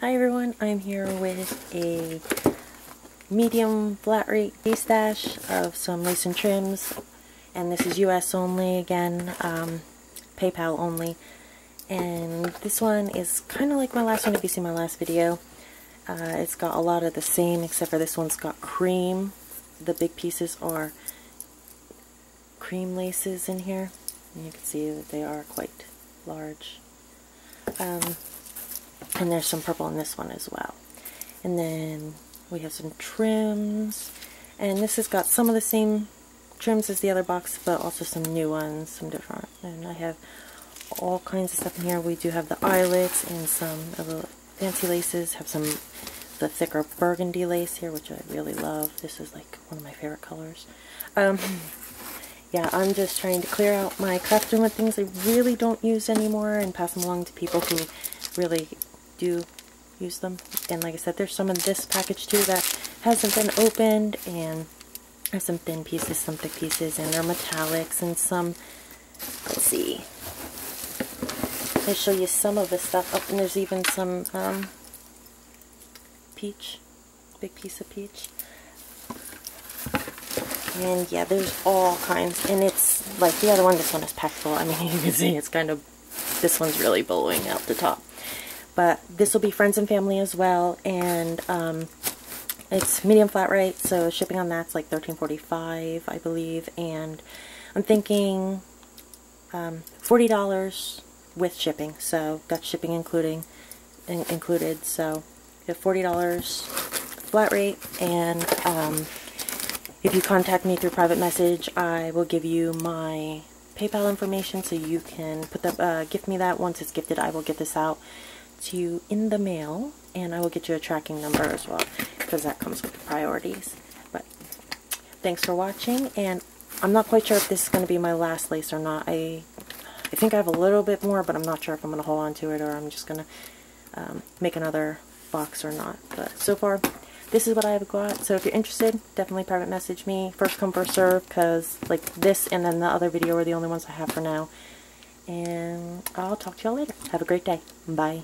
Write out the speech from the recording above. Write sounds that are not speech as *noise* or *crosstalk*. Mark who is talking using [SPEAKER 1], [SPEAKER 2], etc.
[SPEAKER 1] Hi everyone, I'm here with a medium flat rate base stash of some lace and trims and this is US only again, um, PayPal only and this one is kind of like my last one if you see my last video. Uh, it's got a lot of the same except for this one's got cream. The big pieces are cream laces in here and you can see that they are quite large. Um, and there's some purple in this one as well. And then we have some trims. And this has got some of the same trims as the other box, but also some new ones, some different. And I have all kinds of stuff in here. We do have the eyelets and some of the fancy laces. Have some the thicker burgundy lace here, which I really love. This is like one of my favorite colors. Um, *laughs* yeah, I'm just trying to clear out my craft room with things I really don't use anymore and pass them along to people who really do use them. And like I said, there's some in this package too that hasn't been opened and there's some thin pieces, some thick pieces, and they're metallics and some, let's see, I'll show you some of the stuff up and there's even some um, peach, big piece of peach. And yeah, there's all kinds, and it's like the other one, this one is packed full. I mean, *laughs* you can see it's kind of, this one's really billowing out the top but this will be friends and family as well and um, it's medium flat rate so shipping on that's like $13.45 I believe and I'm thinking um, $40 with shipping so that's shipping including in, included so you have $40 flat rate and um, if you contact me through private message I will give you my PayPal information so you can put the uh, gift me that. Once it's gifted I will get this out to you in the mail and I will get you a tracking number as well because that comes with the priorities. But thanks for watching and I'm not quite sure if this is going to be my last lace or not. I I think I have a little bit more but I'm not sure if I'm going to hold on to it or I'm just going to um, make another box or not. But so far this is what I have got. So if you're interested, definitely private message me. First come, first serve, because like this and then the other video are the only ones I have for now. And I'll talk to y'all later. Have a great day. Bye.